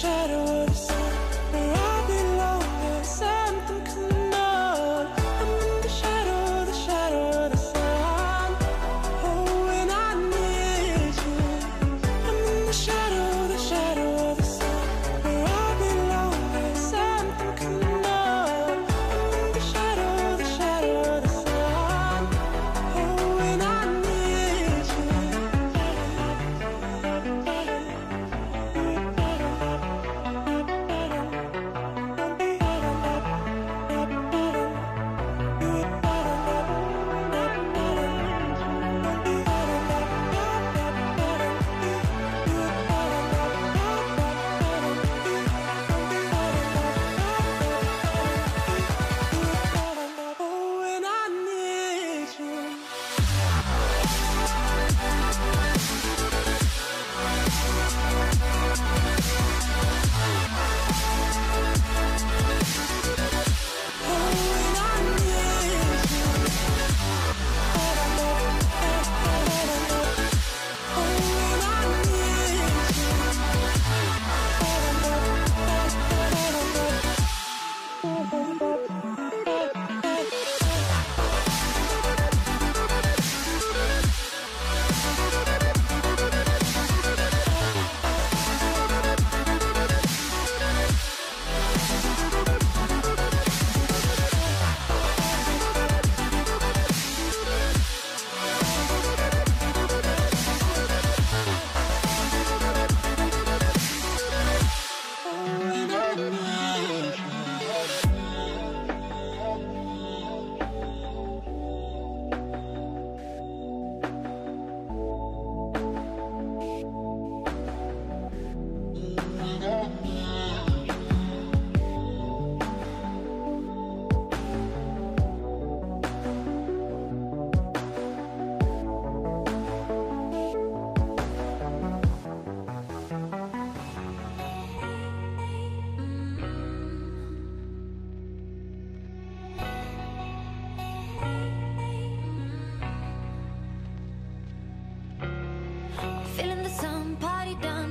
shadow.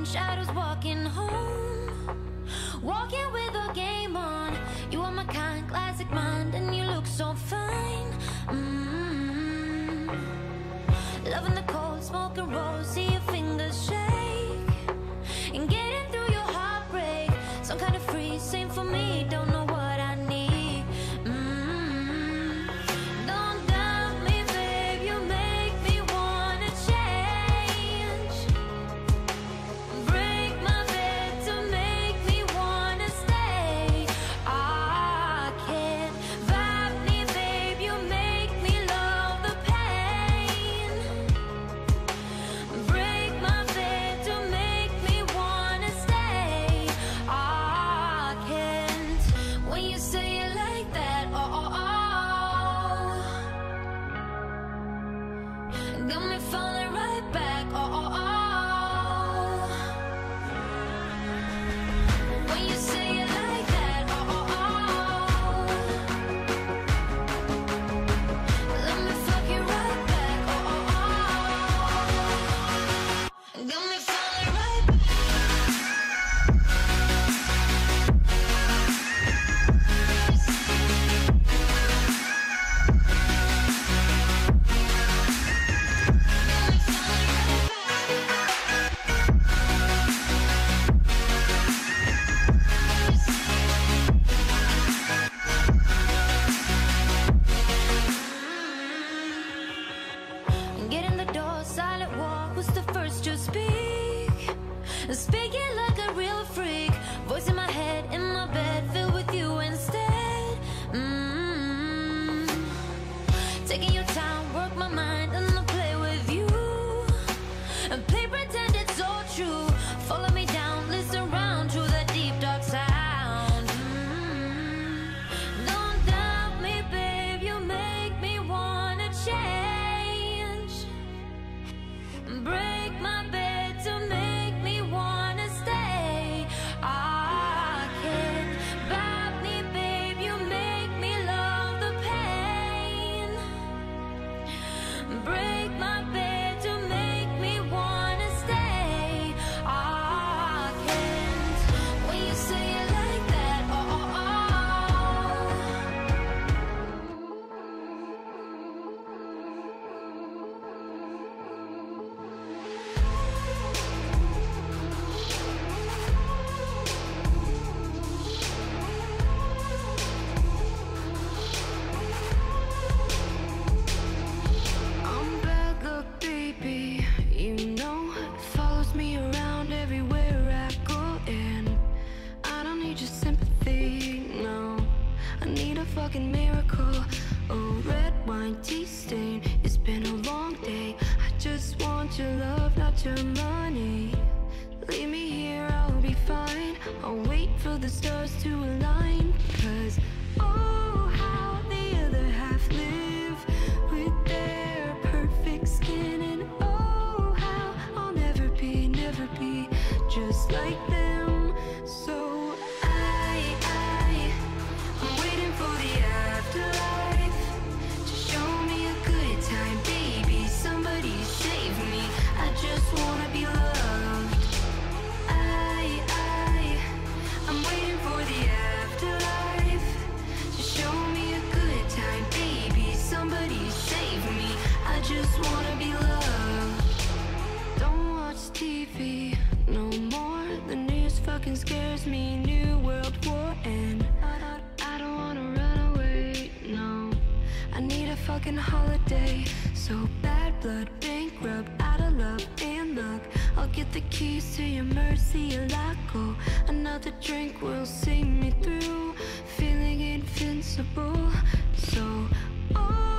on, shadows walking home. Walking with a game on. You are my kind, classic mind, and you look so fine. Speaking like stars to align. Cause, oh, how the other half live with their perfect skin. And oh, how I'll never be, never be just like them. So scares me. New world war and I don't wanna run away. No, I need a fucking holiday. So bad blood, bankrupt, out of love and luck. I'll get the keys to your mercy, a go. Another drink will see me through. Feeling invincible. Oh.